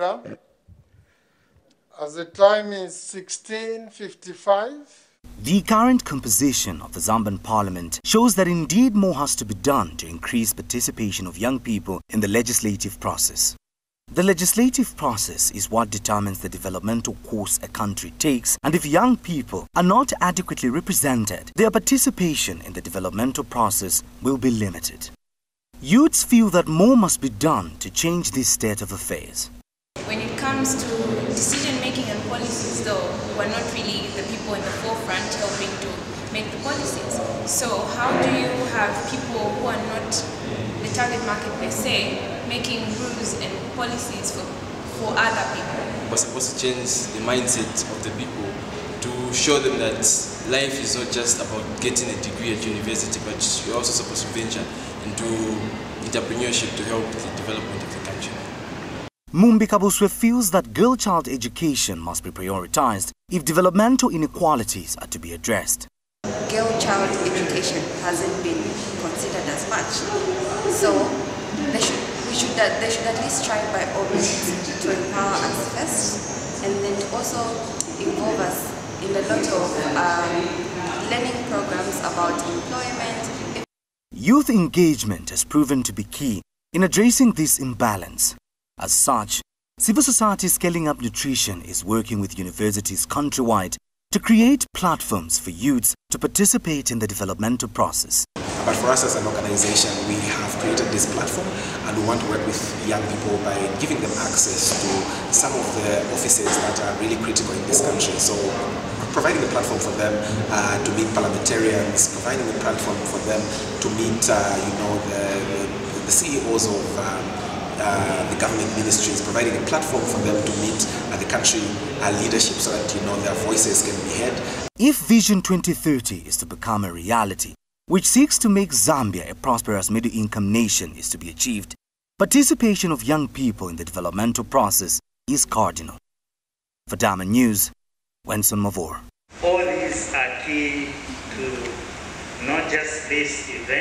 order. As the time is 1655. The current composition of the Zambian parliament shows that indeed more has to be done to increase participation of young people in the legislative process. The legislative process is what determines the developmental course a country takes, and if young people are not adequately represented, their participation in the developmental process will be limited. Youths feel that more must be done to change this state of affairs. Comes to decision making and policies, though, we're not really the people in the forefront helping to make the policies. So, how do you have people who are not the target market per se making rules and policies for, for other people? We're supposed to change the mindset of the people to show them that life is not just about getting a degree at university, but you're also supposed to venture into entrepreneurship to help the development of the country. Mumbi Kabuswe feels that girl child education must be prioritized if developmental inequalities are to be addressed. Girl child education hasn't been considered as much. So they should, we should, they should at least try by all means to empower us first and then to also involve us in a lot of um, learning programs about employment. Youth engagement has proven to be key in addressing this imbalance. As such, civil society scaling up nutrition is working with universities countrywide to create platforms for youths to participate in the developmental process. But for us as an organization, we have created this platform and we want to work with young people by giving them access to some of the offices that are really critical in this country. So providing a platform for them uh, to meet parliamentarians, providing a platform for them to meet, uh, you know, the, the, CEOs of um, uh, the government ministries, providing a platform for them to meet uh, the country uh, leadership so that you know their voices can be heard. If Vision 2030 is to become a reality, which seeks to make Zambia a prosperous middle-income nation is to be achieved, participation of young people in the developmental process is cardinal. For Diamond News, Wendson Mavoro. All these are key to not just this event,